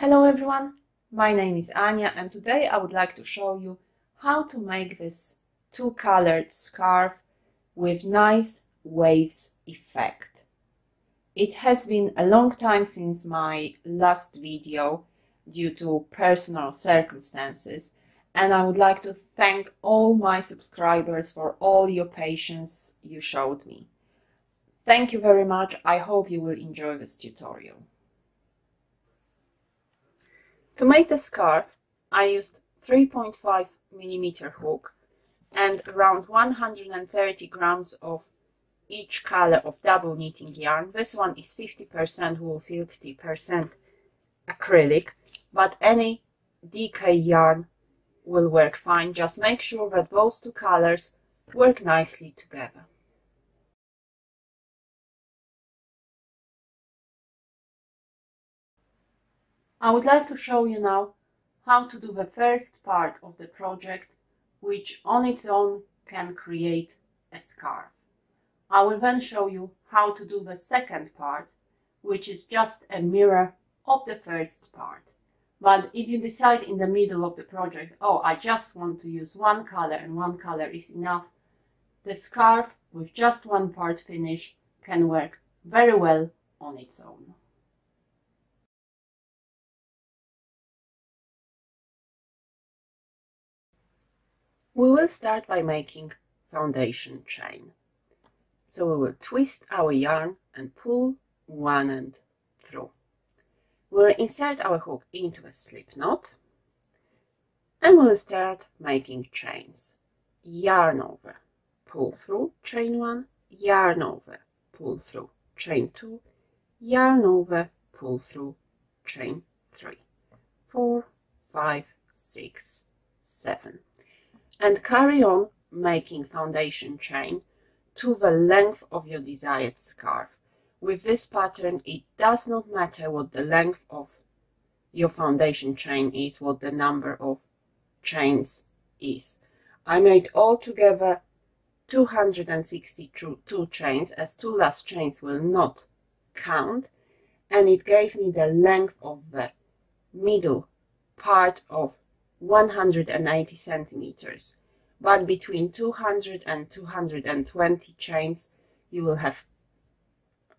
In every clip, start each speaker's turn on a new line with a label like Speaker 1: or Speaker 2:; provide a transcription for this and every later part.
Speaker 1: Hello everyone, my name is Anya and today I would like to show you how to make this two-colored scarf with nice waves effect. It has been a long time since my last video due to personal circumstances and I would like to thank all my subscribers for all your patience you showed me. Thank you very much. I hope you will enjoy this tutorial. To make the scarf, I used 3.5 millimeter hook and around 130 grams of each color of double knitting yarn. This one is 50% wool, 50% acrylic, but any DK yarn will work fine. Just make sure that those two colors work nicely together. I would like to show you now how to do the first part of the project, which on its own can create a scarf. I will then show you how to do the second part, which is just a mirror of the first part. But if you decide in the middle of the project, oh, I just want to use one color and one color is enough, the scarf with just one part finish can work very well on its own. We will start by making foundation chain. So we will twist our yarn and pull one end through. We'll insert our hook into a slip knot and we'll start making chains. Yarn over, pull through, chain one, yarn over, pull through, chain two, yarn over, pull through, chain three, four, five, six, seven and carry on making foundation chain to the length of your desired scarf. With this pattern, it does not matter what the length of your foundation chain is, what the number of chains is. I made altogether 262 chains, as two last chains will not count, and it gave me the length of the middle part of 180 centimeters but between 200 and 220 chains you will have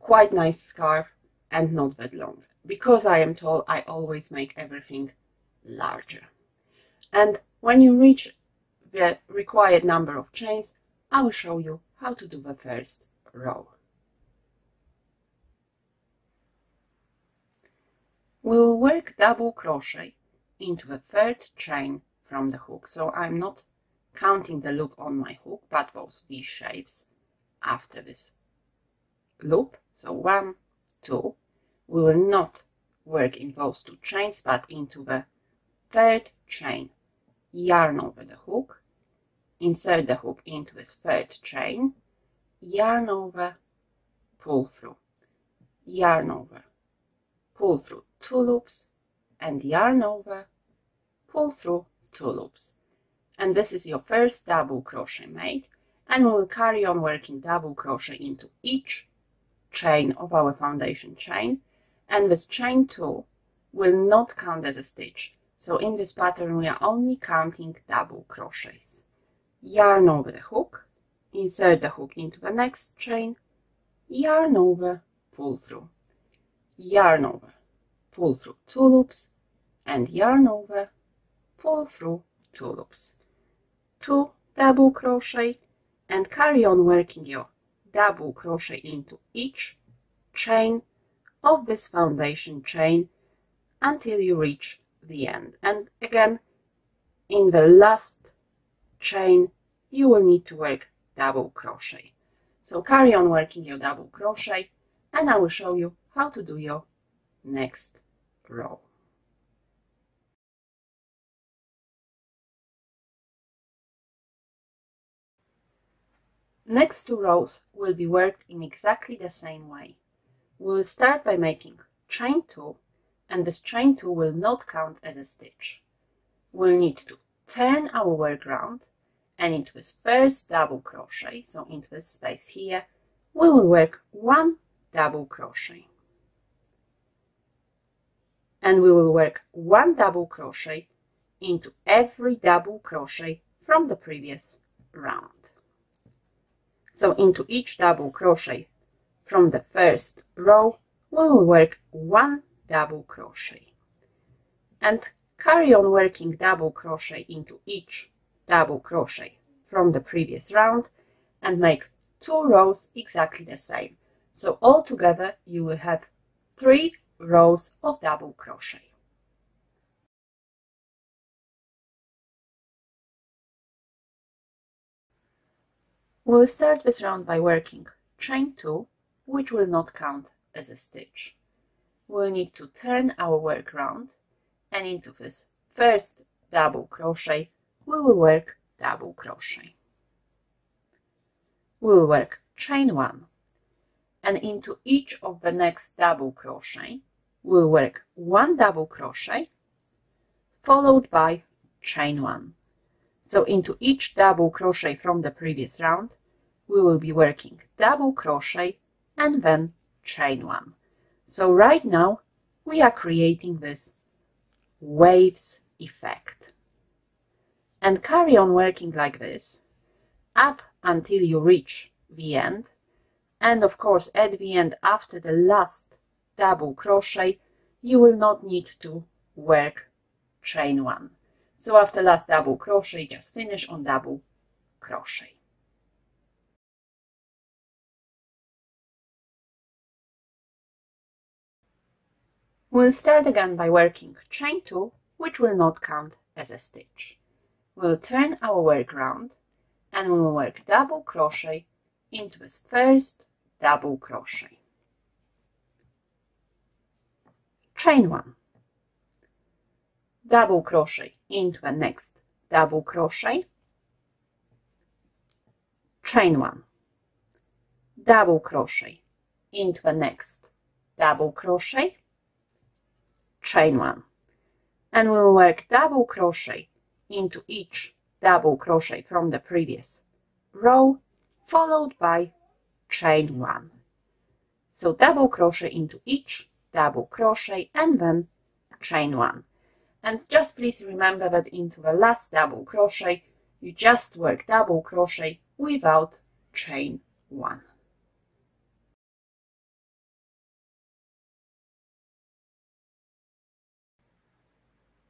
Speaker 1: quite nice scarf and not that long. Because I am tall I always make everything larger. And when you reach the required number of chains I will show you how to do the first row. We will work double crochet into the third chain from the hook. So I'm not counting the loop on my hook, but those V shapes after this loop. So one, two. We will not work in those two chains, but into the third chain. Yarn over the hook, insert the hook into this third chain, yarn over, pull through, yarn over, pull through two loops, and yarn over, pull through two loops. And this is your first double crochet made and we will carry on working double crochet into each chain of our foundation chain and this chain two will not count as a stitch. So in this pattern we are only counting double crochets. Yarn over the hook, insert the hook into the next chain, yarn over, pull through, yarn over, pull through two loops, and yarn over, pull through two loops. Two double crochet and carry on working your double crochet into each chain of this foundation chain until you reach the end. And again, in the last chain, you will need to work double crochet. So carry on working your double crochet and I will show you how to do your next row. Next two rows will be worked in exactly the same way. We will start by making chain 2 and this chain 2 will not count as a stitch. We'll need to turn our work round and into this first double crochet, so into this space here, we will work one double crochet. And we will work one double crochet into every double crochet from the previous round. So into each double crochet from the first row, we will work one double crochet and carry on working double crochet into each double crochet from the previous round and make two rows exactly the same. So all together you will have three rows of double crochet. We'll start this round by working chain 2, which will not count as a stitch. We'll need to turn our work round and into this first double crochet we will work double crochet. We will work chain 1 and into each of the next double crochet we'll work one double crochet followed by chain 1 so into each double crochet from the previous round, we will be working double crochet and then chain one. So right now we are creating this waves effect. And carry on working like this up until you reach the end. And of course at the end after the last double crochet you will not need to work chain one. So after last double crochet, just finish on double crochet. We'll start again by working chain 2, which will not count as a stitch. We'll turn our work round and we will work double crochet into this first double crochet. Chain 1 double crochet into the next double crochet. Chain one. Double crochet into the next double crochet. Chain one. And we'll work double crochet into each double crochet from the previous row followed by chain one. So double crochet into each double crochet and then chain one. And just please remember that into the last double crochet you just work double crochet without chain one.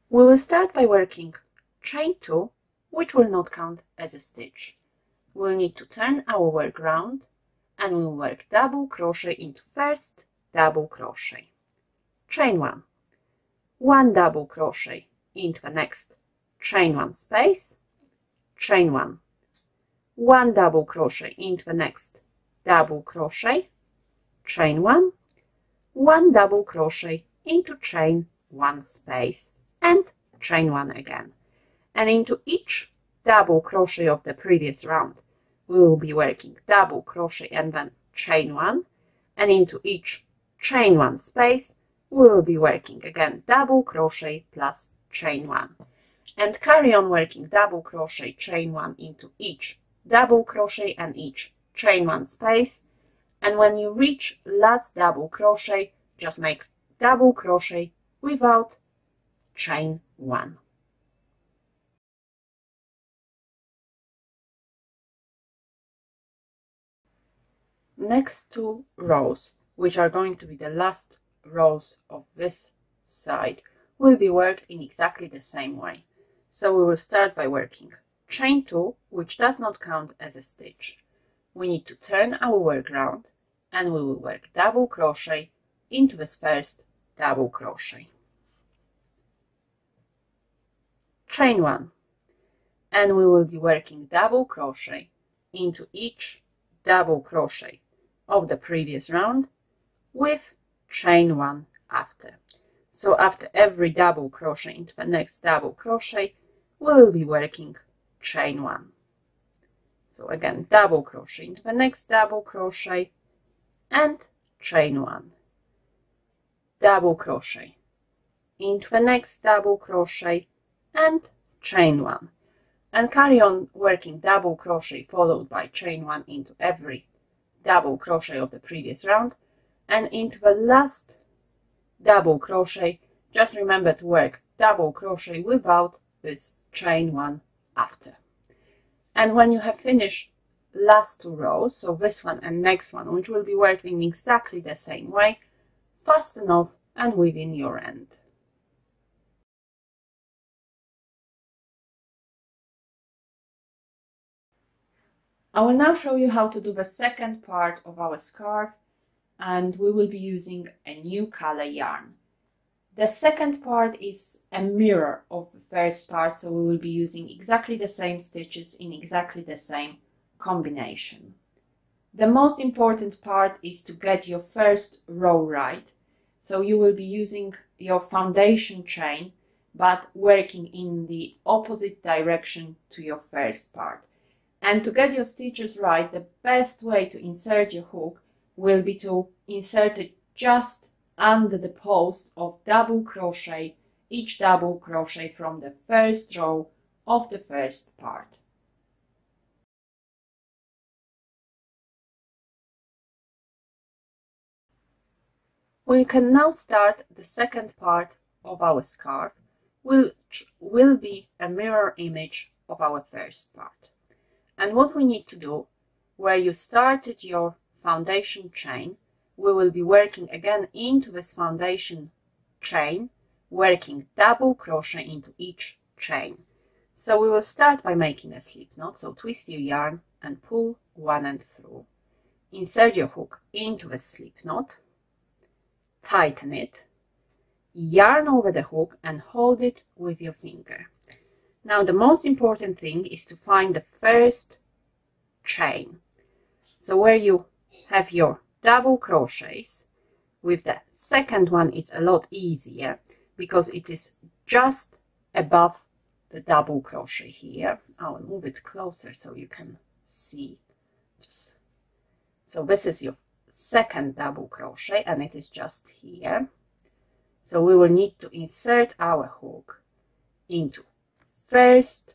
Speaker 1: We will start by working chain two which will not count as a stitch. We'll need to turn our work round and we'll work double crochet into first double crochet. Chain one. One double crochet into the next chain one space. Chain one. One double crochet into the next double crochet. Chain one. One double crochet into chain one space and chain one again and into each double crochet of the previous round we will be working double crochet and then chain one. And into each chain one space we will be working again double crochet plus chain one. And carry on working double crochet chain one into each double crochet and each chain one space. And when you reach last double crochet just make double crochet without chain one next two rows which are going to be the last rows of this side will be worked in exactly the same way. So we will start by working chain 2, which does not count as a stitch. We need to turn our work round and we will work double crochet into this first double crochet. Chain 1 and we will be working double crochet into each double crochet of the previous round with chain one after. So after every double crochet into the next double crochet, we'll be working chain one. So again, double crochet into the next double crochet and chain one. Double crochet into the next double crochet and chain one. And carry on working double crochet followed by chain one into every double crochet of the previous round and into the last double crochet just remember to work double crochet without this chain one after. And when you have finished last two rows, so this one and next one, which will be working exactly the same way, fasten off and weave in your end. I will now show you how to do the second part of our scarf and we will be using a new color yarn. The second part is a mirror of the first part so we will be using exactly the same stitches in exactly the same combination. The most important part is to get your first row right. So you will be using your foundation chain but working in the opposite direction to your first part. And to get your stitches right, the best way to insert your hook will be to insert it just under the post of double crochet, each double crochet from the first row of the first part. We can now start the second part of our scarf, which will be a mirror image of our first part. And what we need to do, where you started your foundation chain, we will be working again into this foundation chain, working double crochet into each chain. So we will start by making a slip knot. So twist your yarn and pull one end through. Insert your hook into the slip knot, tighten it, yarn over the hook and hold it with your finger. Now the most important thing is to find the first chain. So where you have your double crochets, with the second one it's a lot easier because it is just above the double crochet here. I'll move it closer so you can see. Just so this is your second double crochet and it is just here. So we will need to insert our hook into first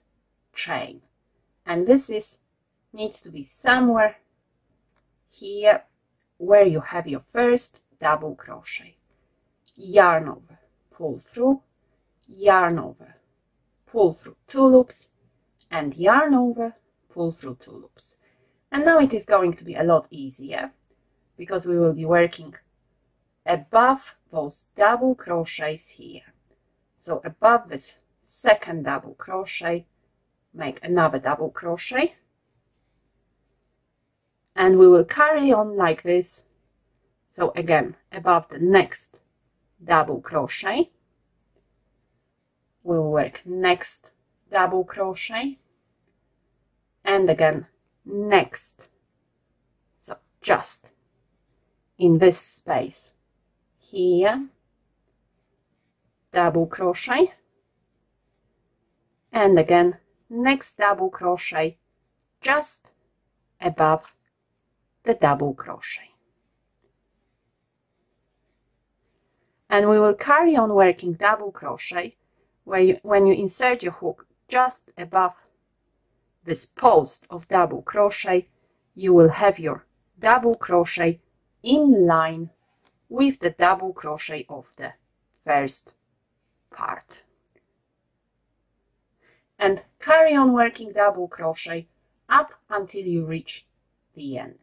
Speaker 1: chain and this is needs to be somewhere here where you have your first double crochet. Yarn over pull through. Yarn over pull through two loops. And yarn over pull through two loops. And now it is going to be a lot easier because we will be working above those double crochets here. So above this second double crochet make another double crochet. And we will carry on like this. So again above the next double crochet we'll work next double crochet. And again next. So just in this space here double crochet and again next double crochet just above the double crochet. And we will carry on working double crochet where you, when you insert your hook just above this post of double crochet you will have your double crochet in line with the double crochet of the first part and carry on working double crochet up until you reach the end.